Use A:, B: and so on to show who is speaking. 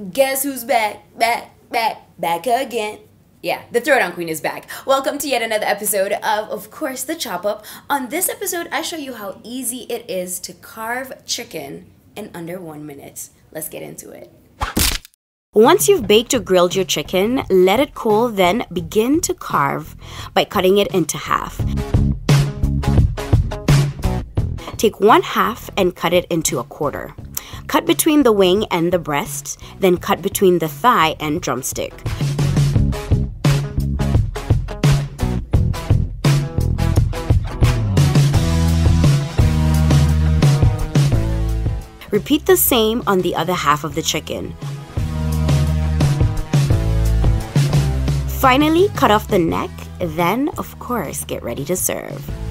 A: Guess who's back? Back, back, back again. Yeah, the Throwdown Queen is back. Welcome to yet another episode of, of course, the Chop Up. On this episode, I show you how easy it is to carve chicken in under one minute. Let's get into it. Once you've baked or grilled your chicken, let it cool, then begin to carve by cutting it into half. Take one half and cut it into a quarter. Cut between the wing and the breast, then cut between the thigh and drumstick. Repeat the same on the other half of the chicken. Finally, cut off the neck, then, of course, get ready to serve.